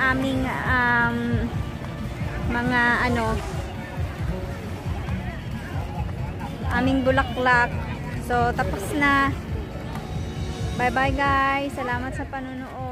aming um, mga ano aming bulaklak. So tapos na. Bye bye guys. Salamat sa panonood.